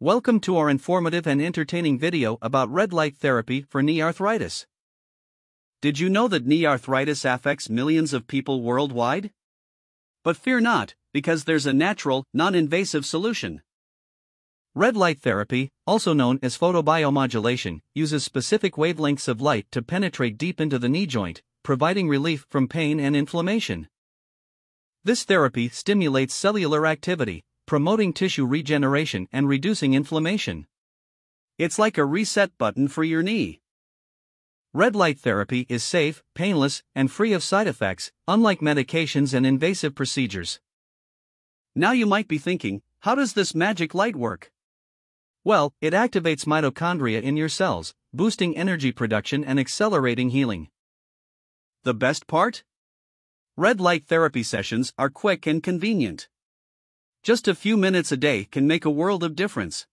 Welcome to our informative and entertaining video about red light therapy for knee arthritis. Did you know that knee arthritis affects millions of people worldwide? But fear not, because there's a natural, non invasive solution. Red light therapy, also known as photobiomodulation, uses specific wavelengths of light to penetrate deep into the knee joint, providing relief from pain and inflammation. This therapy stimulates cellular activity, promoting tissue regeneration and reducing inflammation. It's like a reset button for your knee. Red light therapy is safe, painless, and free of side effects, unlike medications and invasive procedures. Now you might be thinking, how does this magic light work? Well, it activates mitochondria in your cells, boosting energy production and accelerating healing. The best part? Red light therapy sessions are quick and convenient. Just a few minutes a day can make a world of difference.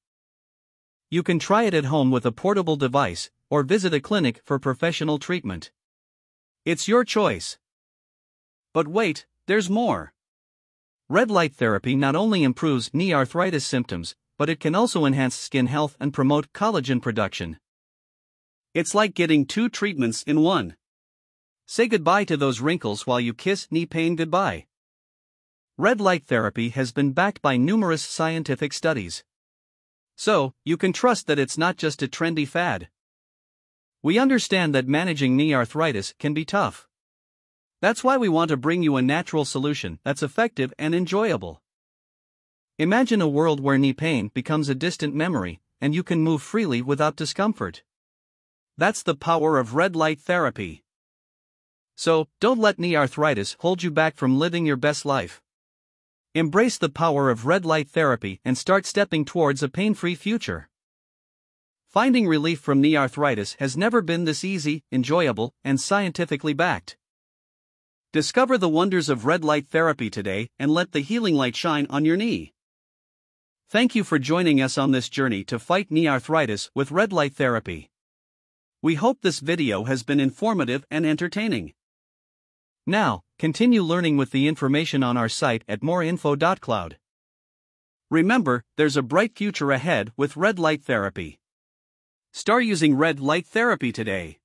You can try it at home with a portable device or visit a clinic for professional treatment. It's your choice. But wait, there's more. Red light therapy not only improves knee arthritis symptoms, but it can also enhance skin health and promote collagen production. It's like getting two treatments in one. Say goodbye to those wrinkles while you kiss knee pain goodbye. Red light therapy has been backed by numerous scientific studies. So, you can trust that it's not just a trendy fad. We understand that managing knee arthritis can be tough. That's why we want to bring you a natural solution that's effective and enjoyable. Imagine a world where knee pain becomes a distant memory, and you can move freely without discomfort. That's the power of red light therapy. So, don't let knee arthritis hold you back from living your best life. Embrace the power of red light therapy and start stepping towards a pain free future. Finding relief from knee arthritis has never been this easy, enjoyable, and scientifically backed. Discover the wonders of red light therapy today and let the healing light shine on your knee. Thank you for joining us on this journey to fight knee arthritis with red light therapy. We hope this video has been informative and entertaining. Now, continue learning with the information on our site at moreinfo.cloud. Remember, there's a bright future ahead with red light therapy. Start using red light therapy today.